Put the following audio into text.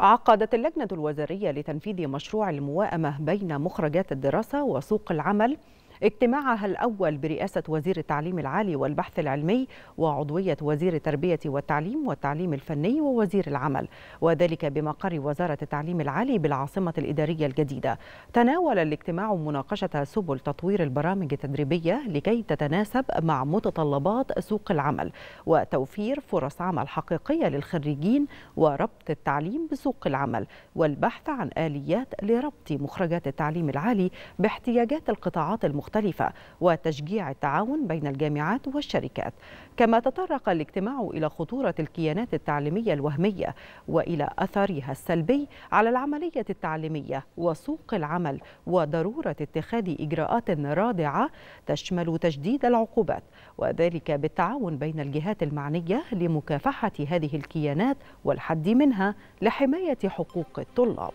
عقدت اللجنة الوزارية لتنفيذ مشروع الموائمة بين مخرجات الدراسة وسوق العمل اجتماعها الأول برئاسة وزير التعليم العالي والبحث العلمي وعضوية وزير التربية والتعليم والتعليم الفني ووزير العمل وذلك بمقر وزارة التعليم العالي بالعاصمة الإدارية الجديدة. تناول الاجتماع مناقشة سبل تطوير البرامج التدريبية لكي تتناسب مع متطلبات سوق العمل وتوفير فرص عمل حقيقية للخريجين وربط التعليم بسوق العمل والبحث عن آليات لربط مخرجات التعليم العالي باحتياجات القطاعات المختلفة. المختلفة وتشجيع التعاون بين الجامعات والشركات. كما تطرق الاجتماع إلى خطورة الكيانات التعليمية الوهمية وإلى أثرها السلبي على العملية التعليمية وسوق العمل وضرورة اتخاذ إجراءات رادعة تشمل تجديد العقوبات وذلك بالتعاون بين الجهات المعنية لمكافحة هذه الكيانات والحد منها لحماية حقوق الطلاب.